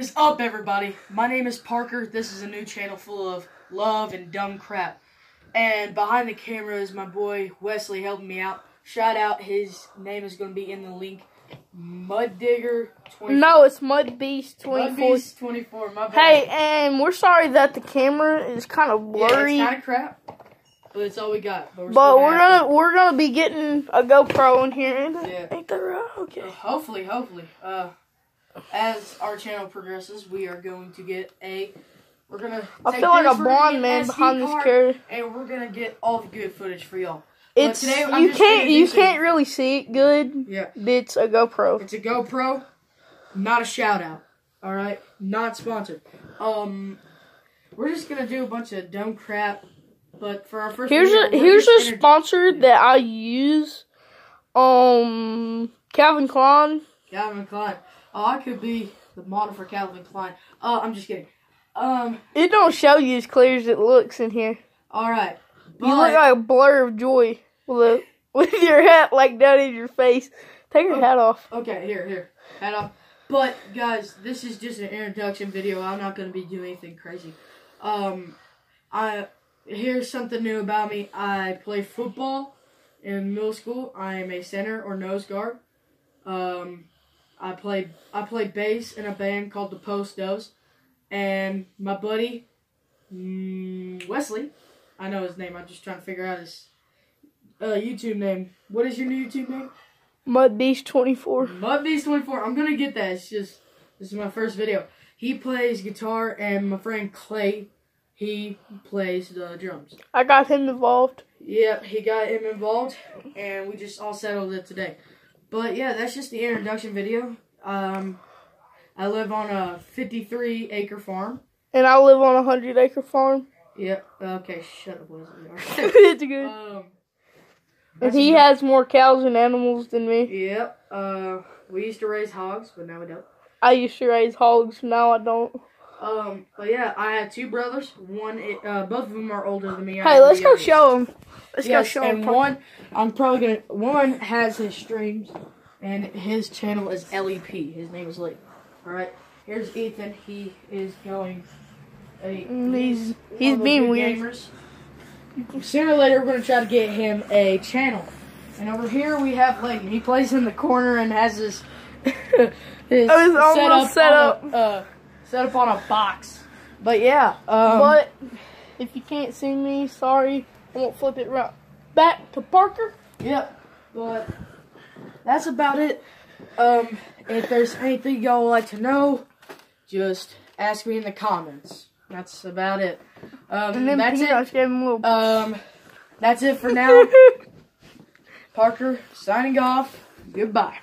Is up, everybody? My name is Parker. This is a new channel full of love and dumb crap. And behind the camera is my boy Wesley helping me out. Shout out, his name is going to be in the link. Mud Digger 24. No, it's Mud Beast Mud 24. Beast 24. My bad. Hey, and we're sorry that the camera is kind of blurry. yeah, it's kind of crap, but it's all we got. But we're, but we're gonna we're gonna be getting a GoPro in here. Ain't Yeah. ain't that right? Okay. Hopefully, hopefully. Uh, as our channel progresses, we are going to get a. We're gonna. I take feel like a we're gonna blonde get man behind this camera. and we're gonna get all the good footage for y'all. It's today you can't you can't really see it good. Yeah, It's a GoPro. it's a GoPro, not a shout out. All right, not sponsored. Um, we're just gonna do a bunch of dumb crap. But for our first, Here's video, a here's a sponsor that I use. Um, Calvin Klein. Calvin Klein. Oh, I could be the model for Calvin Klein. Uh, I'm just kidding. Um, It don't show you as clear as it looks in here. all right. You look like a blur of joy with a, with your hat like down in your face. Take your Oh. hat off. Okay, here, here. Head off. But guys, this is just an introduction video. I'm not gonna be doing anything crazy. Um, I here's something new about me. I play football in middle school. I am a center or nose guard. Um, I play I play bass in a band called the Postos, and my buddy mm, Wesley. I know his name. I'm just trying to figure out his uh, YouTube name. What is your new YouTube name? Mudbeast24. Mudbeast24. I'm gonna get that. It's just this is my first video. He plays guitar, and my friend Clay, he plays the drums. I got him involved. Yep, he got him involved, and we just all settled it today. But yeah, that's just the introduction video. Um, I live on a 53 acre farm. And I live on a 100 acre farm. Yep. Okay, shut up, Wesley. it's good. um, and he has more cows and animals than me. Yep. Uh, we used to raise hogs, but now we don't. I used to raise hogs, now I don't. Um, but yeah, I have two brothers. One, uh, both of them are older than me. Hey, let's go show them. Let's go Yes, show and him. one, I'm probably gonna. One has his streams, and his channel is LEP. His name is Lee. All right. Here's Ethan. He is going. A, Mm, he's- he's being weird. Gamers. Sooner or later, we're gonna try to get him a channel. And over here we have Layton. He plays in the corner and has his. his Oh, he's almost set up. on a, uh, set up on a box. But yeah. Um, but if you can't see me, sorry. I won't flip it right back to Parker. Yep. But that's about it. Um, if there's anything y'all would like to know, just ask me in the comments. That's about it. Um, And then that's Peter, it. gave him a little. Um, that's it for now. Parker signing off. Goodbye.